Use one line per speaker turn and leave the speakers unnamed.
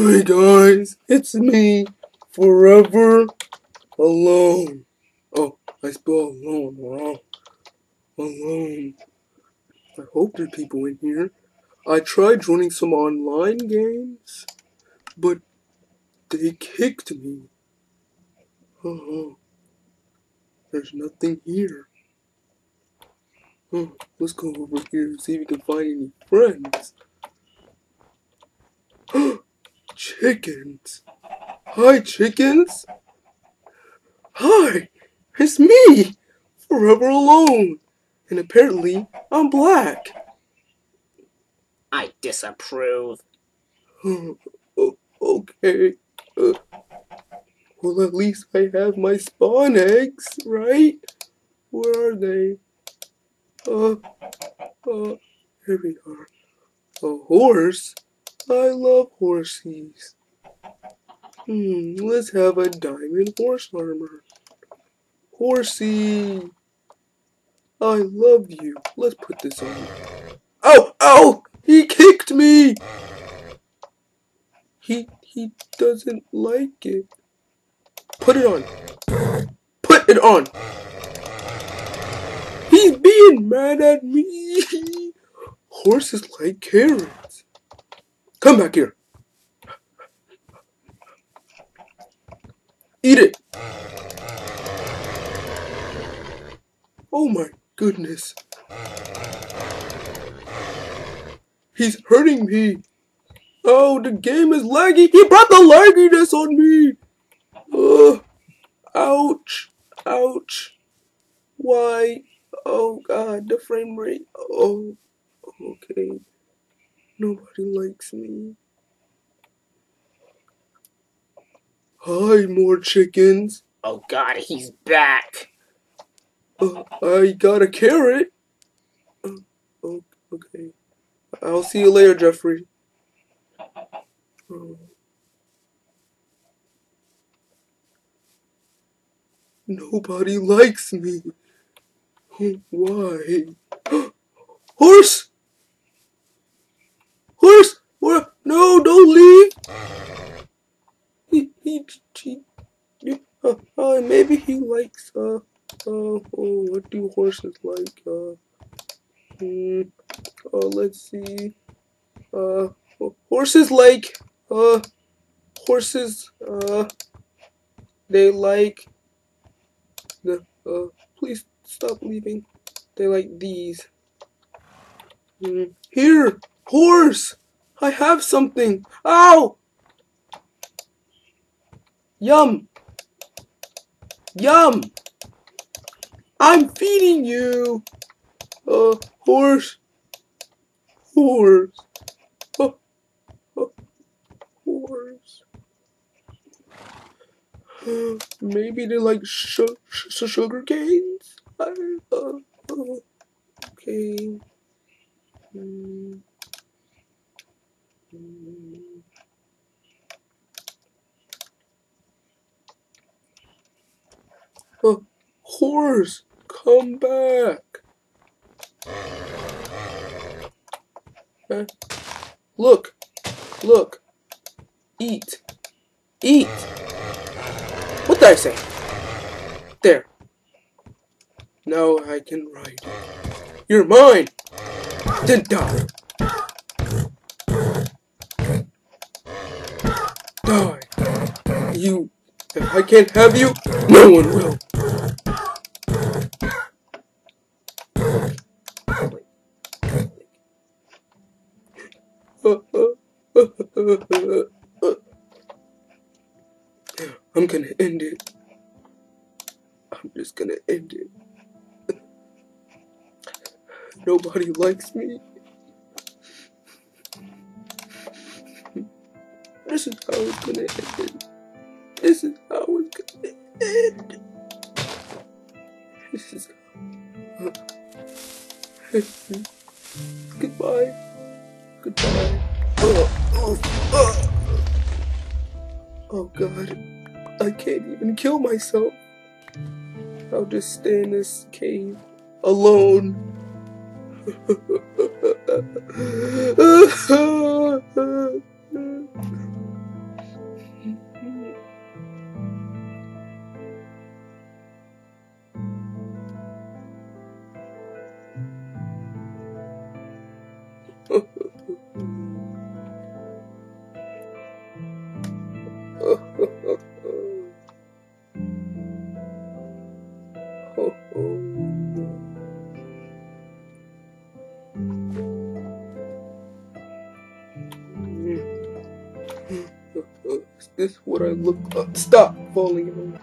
Hi guys, it's me, forever alone. Oh, I spelled alone wrong. Alone. I hope there are people in here. I tried joining some online games, but they kicked me. Oh, there's nothing here. Oh, let's go over here and see if we can find any friends. Chickens. Hi, chickens. Hi, it's me, forever alone. And apparently, I'm black.
I disapprove.
Oh, okay. Uh, well, at least I have my spawn eggs, right? Where are they? Uh, uh, here we are. A horse? I love horses. Hmm, let's have a diamond horse armor. Horsey! I love you. Let's put this on. Oh, oh! He kicked me! He, he doesn't like it. Put it on. Put it on! He's being mad at me! Horses like carrots. Come back here. Eat it. Oh my goodness. He's hurting me. Oh, the game is laggy. He brought the lagginess on me. Ugh. Ouch. Ouch. Why? Oh god, the frame rate. Oh, okay. Nobody likes me. Hi, more chickens.
Oh god, he's back.
Uh, I got a carrot. Uh, oh, okay. I'll see you later, Jeffrey. Oh. Nobody likes me. Why? Horse! Horse! Where? No, don't leave! He, he, he, uh, uh, maybe he likes, uh, uh, oh, what do horses like? Uh, hmm, uh, let's see. Uh, horses like, uh, horses, uh, they like the, uh, please stop leaving. They like these. Mm. Here, horse! I have something. Ow! Yum! Yum! I'm feeding you! Uh, horse. Horse. Uh, uh, horse. Maybe they like sh sh sugar canes? I, uh, uh, okay. Mm. Mm. Uh, horse, come back. Uh, look, look, eat, eat. What did I say? There. Now I can ride. You're mine. Then die. Die. You. If I can't have you, no one will. I'm gonna end it. I'm just gonna end it. Nobody likes me. This is how it's gonna end. This is how it's gonna end. This is. Goodbye. Goodbye. Oh, oh, oh. oh God. I can't even kill myself. I'll just stay in this cave alone. This is what I look like. Stop falling in love.